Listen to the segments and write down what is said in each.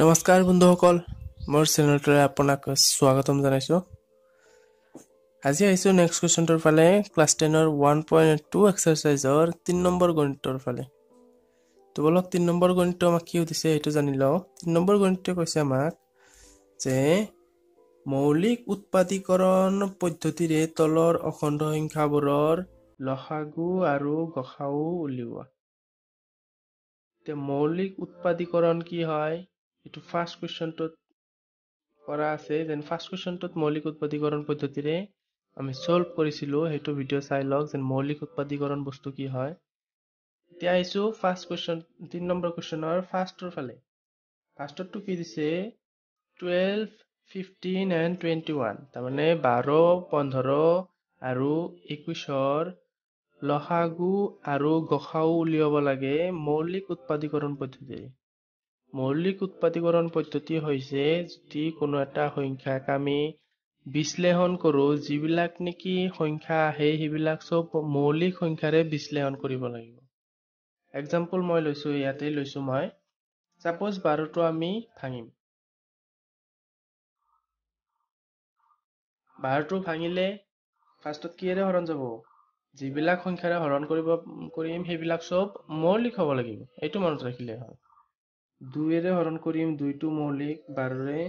নমস্কাৰ বন্ধুসকল মোৰ চেনেলটোৰে আপোনাক স্বাগতম জনাইছোঁ। আজি আহিছোঁ নেক্সট কুৱেশ্যনটোৰ ফালে ক্লাছ টেনৰ ওৱান পইণ্ট টু এক্সাৰচাইজৰ তিনি নম্বৰ গণিতৰ ফালে। তো বলক তিনি নম্বৰ গণিতটো আমাক কি সুধিছে সেইটো জানি লওঁ। তিনি নম্বৰ গণিতটোৱে কৈছে আমাক যে মৌলিক উৎপাদীকৰণ পদ্ধতিৰে তলৰ অখণ্ড সংখ্যাবোৰৰ লসাগু আৰু গসাও উলিওৱা। এতিয়া মৌলিক উৎপাদীকৰণ কি হয়? এইটো ফাৰ্ষ্ট কুৱেশ্যনটোত কৰা আছে। যেন ফাৰ্ষ্ট কুৱেশ্যনটোত মৌলিক উৎপাদীকৰণ পদ্ধতিৰে আমি চল্ভ কৰিছিলোঁ সেইটো ভিডিঅ' চাই লওক যেন মৌলিক উৎপাদীকৰণ বস্তু কি হয়। এতিয়া আহিছোঁ ফাৰ্ষ্ট কুৱেশ্যন তিনি নম্বৰ কুৱেশ্যনৰ ফাৰ্ষ্টটোৰ ফালে। ফাৰ্ষ্টতটো কি দিছে? Twelve fifteen and twenty one তাৰমানে বাৰ পোন্ধৰ আৰু একৈছৰ লসাগু আৰু গসাও উলিয়াব লাগে মৌলিক উৎপাদীকৰণ পদ্ধতিৰে। মৌলিক উৎপাদীকৰণ পদ্ধতি হৈছে যদি কোনো এটা সংখ্যাক আমি বিশ্লেষণ কৰোঁ যিবিলাক নেকি সংখ্যা আহে সেইবিলাক চব মৌলিক সংখ্যাৰে বিশ্লেষণ কৰিব লাগিব। এক্সাম্পল মই লৈছোঁ ইয়াতে লৈছোঁ মই। ছাপ'জ বাৰটো আমি ভাঙিম। বাৰটো ভাঙিলে ফাৰ্ষ্টত কিহেৰে হৰণ যাব? যিবিলাক সংখ্যাৰে হৰণ কৰিব কৰিম সেইবিলাক চব মৌলিক হ'ব লাগিব। এইটো মনত ৰাখিলে হয় দুইৰে হৰণ কৰিম দুইটো মৌলিক বাৰৰে।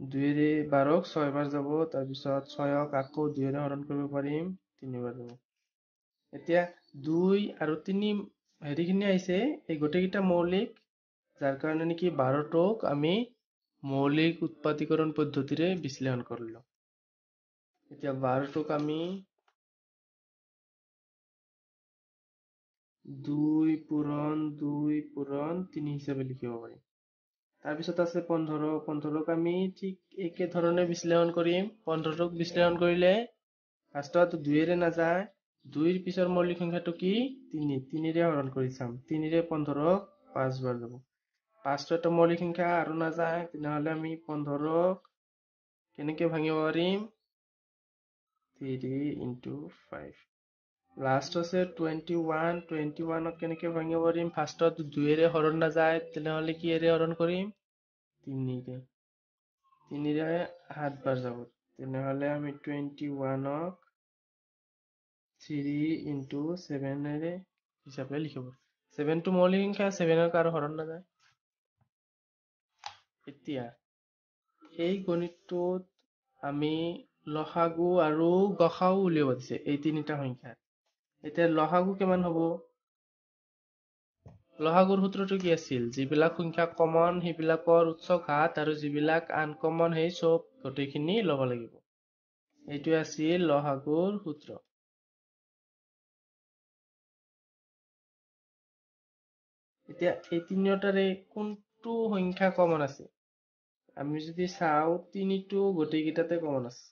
দুইৰে বাৰক ছয়বাৰ যাব তাৰপিছত ছয়ক আকৌ দুইৰে হৰণ কৰিব পাৰিম তিনিবাৰ যাব। এতিয়া দুই আৰু তিনি হেৰিখিনি আহিছে এই গোটেইকেইটা মৌলিক যাৰ কাৰণে নেকি বাৰটোক আমি মৌলিক উৎপাদীকৰণ পদ্ধতিৰে বিশ্লেষণ কৰিলোঁ। এতিয়া বাৰটোক আমি দুই পূৰণ দুই পূৰণ তিনি হিচাপে লিখিব পাৰিম তাৰপিছত আছে পোন্ধৰ পোন্ধৰক আমি ঠিক একে ধৰণে বিশ্লেষণ কৰিম। পোন্ধৰটোক বিশ্লেষণ কৰিলে ফাৰ্ষ্টত দুইৰে নাযায়। দুইৰ পিছৰ মৌলিক সংখ্যাটো কি? তিনি। তিনিৰে হৰণ কৰি চাম। তিনিৰে পোন্ধৰক পাঁচবাৰ যাব। পাঁচটো এটা মৌলিক সংখ্যা আৰু নাযায়। তেনেহ'লে আমি পোন্ধৰক কেনেকে ভাঙিব পাৰিম? Three into five. লাষ্ট আছে টুৱেণ্টি ওৱান টুৱেণ্টি ওৱানক কেনেকৈ ভাঙিব পাৰিম? ফাৰ্ষ্টত দুইৰে হৰণ নাযায় তেনেহ'লে কিহেৰে হৰণ কৰিম? তিনিৰে তিনিৰে সাতবাৰ যাব। তেনেহ'লে আমি টুৱেণ্টি ওৱানক থ্ৰী ইণ্টু ছেভেনেৰে হিচাপে লিখিব। ছেভেনটো মৌলিক সংখ্যা ছেভেনৰ কাৰো হৰণ নাযায়। এতিয়া এই গণিতটোত আমি লসাগু আৰু গসাও উলিয়াব দিছে এই তিনিটা সংখ্যাত এতিয়া লসাগু কিমান হ'ব? লসাগুৰ সূত্ৰটো কি আছিল? যিবিলাক সংখ্যা কমন সেইবিলাকৰ উচ্চ ঘাত আৰু যিবিলাক আনকমন সেই চব গোটেইখিনি ল'ব লাগিব। এইটোৱে আছিল লসাগুৰ সূত্ৰ। এতিয়া এই তিনিওটাৰে কোনটো সংখ্যা কমন আছে? আমি যদি চাওঁ তিনিটো গোটেইকেইটাতে কমন আছে।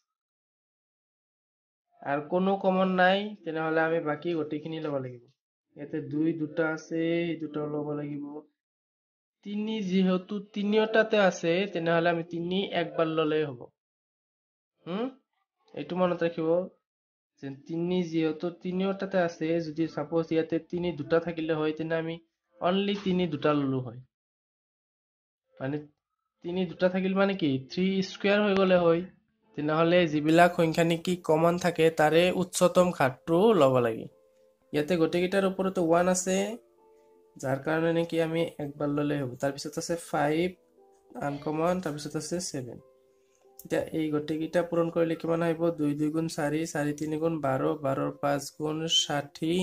আৰু কোনো কমন নাই তেনেহ'লে আমি বাকী গোটেইখিনি ল'ব লাগিব। ইয়াতে দুই দুটা আছে দুটাও ল'ব লাগিব। তিনি যিহেতু তিনিওটাতে আছে তেনেহ'লে আমি তিনি একবাৰ ল'লেই হ'ব। হুম? এইটো মনত ৰাখিব যে তিনি যিহেতু তিনিওটাতে আছে যদি চাপ'জ ইয়াতে তিনি দুটা থাকিলে হয় তেনে আমি অনলি তিনি দুটা ল'লো হয়। মানে তিনি দুটা থাকিল মানে কি থ্ৰী স্কুৱেৰ হৈ গ'লে হয়। তেনেহ'লে যিবিলাক সংখ্যা নেকি কমন থাকে তাৰে উচ্চতম ঘাতটো ল'ব লাগে। ইয়াতে গোটেইকেইটাৰ ওপৰতো ওৱান আছে যাৰ কাৰণে নেকি আমি একবাৰ ল'লে হ'ব। তাৰপিছত আছে ফাইভ আনকমন তাৰপিছত আছে ছেভেন এতিয়া এই গোটেইকেইটা পূৰণ কৰিলে কিমান আহিব? দুই দুই গুণ চাৰি চাৰি তিনি গুণ বাৰ বাৰৰ পাঁচ গুণ ষাঠি।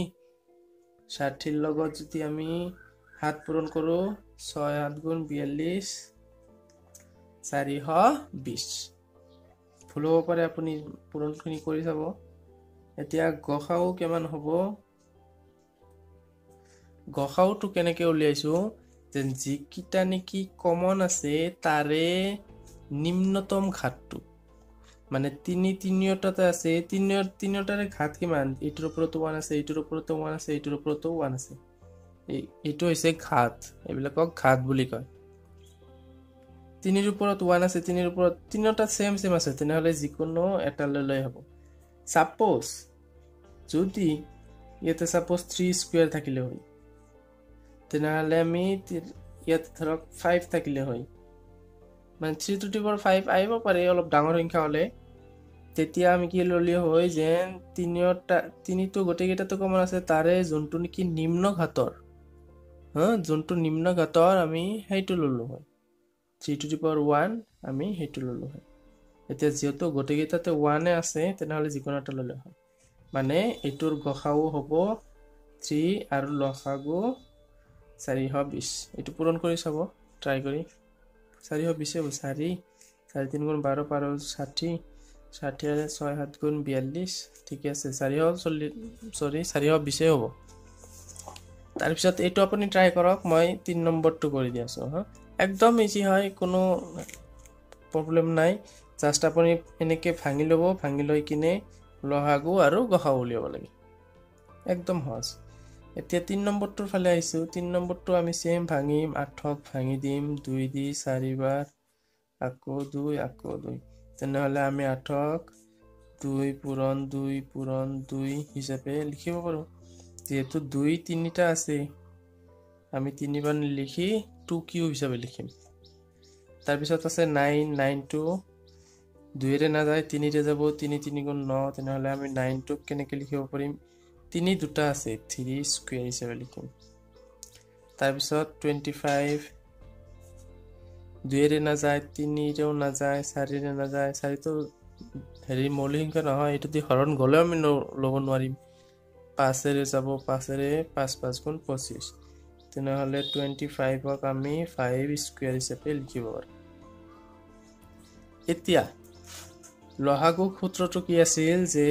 ষাঠিৰ লগত যদি আমি সাত পূৰণ কৰোঁ ছয় সাত গুণ বিয়াল্লিছ চাৰিশ বিছ ভুল হ'ব পাৰে, আপুনি পূৰণখিনি কৰি চাব। এতিয়া গসাও কিমান হ'ব? গসাওটো কেনেকৈ উলিয়াইছোঁ? যে যিকেইটা নেকি কমন আছে, তাৰে নিম্নতম ঘাতটো। মানে তিনি তিনিওটাতে আছে তিনি তিনিওটাৰে ঘাত কিমান? এইটোৰ ওপৰতো ওৱান আছে, এইটোৰ ওপৰতো ওৱান আছে, এইটোৰ ওপৰতো ওৱান আছে। এইটো হৈছে ঘাত, এইবিলাকক ঘাত বুলি কয়। তিনিৰ ওপৰত ওৱান আছে তিনিৰ ওপৰত তিনিওটা ছেম ছেম আছে তেনেহ'লে যিকোনো এটা ল'লেই হ'ব। ছাপ'জ যদি ইয়াতে ছাপ'জ থ্ৰী স্কুৱেৰ থাকিলে হয় তেনেহ'লে আমি ইয়াত ধৰক ফাইভ থাকিলে হয়। মানে three to the power five আহিব পাৰে অলপ ডাঙৰ সংখ্যা হ'লে। তেতিয়া আমি কি ল'লে হয় যেন তিনিওটা তিনিটো গোটেইকেইটাতো কমন আছে তাৰে যোনটো নেকি নিম্ন ঘাটৰ হা যোনটো নিম্ন ঘাটৰ আমি সেইটো ল'লোঁ হয়। Three to the power one আমি সেইটো ল'লোঁ হয়। এতিয়া যিহেতু গোটেইকেইটাতে ওৱানে আছে তেনেহ'লে যিকোনো এটা ল'লে হয়। মানে এইটোৰ গসাও হ'ব থ্ৰী আৰু লসাগু চাৰিশ বিছ এইটো পূৰণ কৰি চাব ট্ৰাই কৰি। চাৰিশ বিছে হ'ব চাৰি চাৰি তিনি গুণ বাৰ বাৰ ষাঠি ষাঠি ছয় সাত গুণ বিয়াল্লিছ ঠিকে আছে। চাৰিশ চল্লিছ চৰি চাৰিশ বিছেই হ'ব। তাৰপিছত এইটো আপুনি ট্ৰাই কৰক মই তিনি নম্বৰটো কৰি দি আছোঁ হা। একদম ইজি হয় কোনো প্ৰব্লেম নাই। জাষ্ট আপুনি এনেকৈ ভাঙি ল'ব ভাঙি লৈ কিনে লহাগু আৰু গসাও উলিয়াব লাগে। একদম সহজ। এতিয়া তিনি নম্বৰটোৰ ফালে আহিছোঁ। তিনি নম্বৰটো আমি ছেম ভাঙিম আঠক ভাঙি দিম দুই দি চাৰিবাৰ আকৌ দুই আকৌ দুই। তেনেহ'লে আমি আঠক দুই পূৰণ দুই পূৰণ দুই হিচাপে লিখিব পাৰোঁ। যিহেতু দুই তিনিটা আছে আমি তিনিবাৰ লিখি টু কিউ হিচাপে লিখিম। তাৰপিছত আছে নাইন নাইনটো দুইৰে নাযায় তিনিৰে যাব তিনি তিনি গুণ ন তেনেহ'লে আমি নাইনটোক কেনেকৈ লিখিব পাৰিম? তিনি দুটা আছে থ্ৰী স্কুৱেৰ হিচাপে লিখিম। তাৰপিছত টুৱেণ্টি ফাইভ। দুইৰে নাযায় তিনিৰেও নাযায় চাৰিৰে নাযায় চাৰিটো হেৰি মৌলিক সংখ্যা নহয় এইটো দি হৰণ গ'লেও আমি ল'ব নোৱাৰিম। পাঁচেৰে যাব পাঁচেৰে পাঁচ পাঁচ গুণ পঁচিছ। তেনেহ'লে টুৱেণ্টি ফাইভক আমি ফাইভ স্কুৱেৰ হিচাপে লিখিব পাৰোঁ। এতিয়া লহাগু সূত্ৰটো কি আছিল যে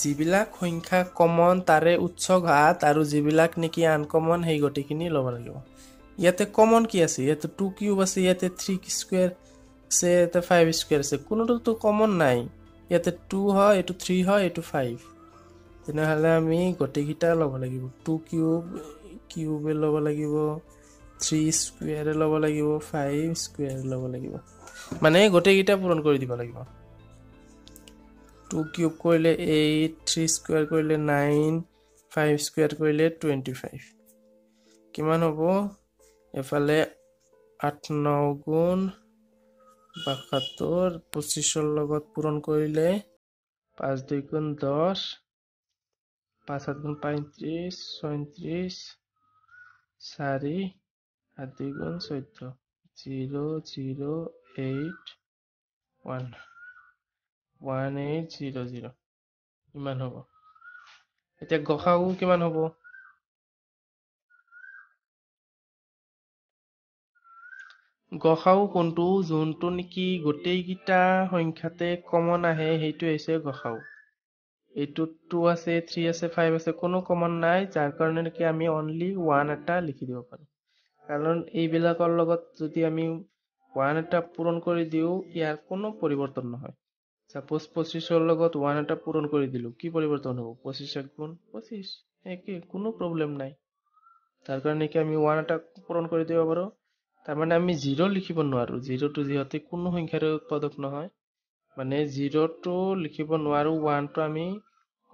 যিবিলাক সংখ্যা কমন তাৰে উৎস ঘাত আৰু যিবিলাক নেকি আনকমন সেই গোটেইখিনি ল'ব লাগিব। ইয়াতে কমন কি আছে? ইয়াতে টু কিউব আছে ইয়াতে থ্ৰী স্কুৱেৰ আছে ইয়াতে ফাইভ স্কুৱেৰ আছে। কোনোটোতো কমন নাই। ইয়াতে টু হয় এইটো থ্ৰী হয় এইটো ফাইভ তেনেহ'লে আমি গোটেইকেইটা ল'ব লাগিব। টু কিউব কিউবে ল'ব লাগিব থ্ৰী স্কুৱেৰে ল'ব লাগিব ফাইভ স্কুৱেৰ ল'ব লাগিব। মানে গোটেইকেইটা পূৰণ কৰি দিব লাগিব। টু কিউব কৰিলে এইট থ্ৰী স্কুৱেৰ কৰিলে নাইন ফাইভ স্কুৱেৰ কৰিলে টুৱেণ্টি ফাইভ কিমান হ'ব? এফালে আঠ ন গুণ বাসত্তৰ পঁচিছৰ লগত পূৰণ কৰিলে পাঁচ দুই গুণ দহ। পাঁচ সাত গুণ পঁয়ত্ৰিছ ছয়ত্ৰিছ চাৰি দুই গুণ চৈধ্য zero' zero' eight one one eight zero' zero' ইমান হ'ব এতিয়া গসাও কিমান হ'ব গসাও কোনটো যোনটো নেকি গোটেইকেইটা সংখ্যাতে কমন আহে সেইটো হৈছে গসাও এইটোত টু আছে থ্ৰী আছে ফাইভ আছে, কোনো কমন নাই যাৰ কাৰণে নেকি আমি অনলি ওৱান এটা লিখি দিব পাৰোঁ কাৰণ এইবিলাকৰ লগত যদি আমি ওৱান এটা পূৰণ কৰি দিওঁ, ইয়াৰ কোনো পৰিৱৰ্তন নহয়। চাপ'জ পঁচিছৰ লগত ওৱান এটা পূৰণ কৰি দিলোঁ, কি পৰিৱৰ্তন হ'ব? পঁচিছ এক গুণ পঁচিছ একে, কোনো প্ৰব্লেম নাই। তাৰ কাৰণে কি আমি ওৱান এটা পূৰণ কৰি দিব পাৰোঁ। তাৰমানে আমি জিৰ' লিখিব নোৱাৰোঁ। জিৰ'টো যিহেতু কোনো সংখ্যাৰে উৎপাদক নহয়। মানে জিৰ'টো লিখিব নোৱাৰোঁ ওৱানটো আমি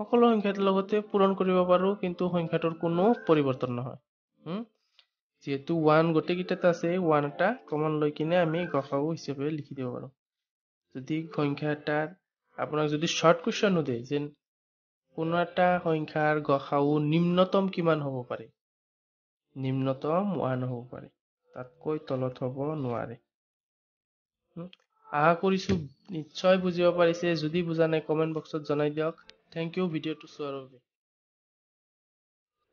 সকলো সংখ্যাৰ লগতে পূৰণ কৰিব পাৰোঁ কিন্তু সংখ্যাটোৰ কোনো পৰিৱৰ্তন নহয়। যিহেতু ওৱান গোটেইকেইটাতে আছে ওৱান এটা কমন লৈ কিনে আমি গসাও হিচাপে লিখি দিব পাৰোঁ। যদি সংখ্যা এটাৰ আপোনাক যদি শ্বৰ্ট কুৱেশ্যন সোধে যেন কোনো এটা সংখ্যাৰ গসাও নিম্নতম কিমান হ'ব পাৰে? নিম্নতম ওৱান হ'ব পাৰে। তাতকৈ তলত হ'ব নোৱাৰে। আশা কৰিছোঁ নিশ্চয় বুজিব পাৰিছে। যদি বুজা নাই কমেণ্ট বক্সত জনাই দিয়ক। থেংক ইউ ভিডিঅ'টো চোৱাৰ বাবে।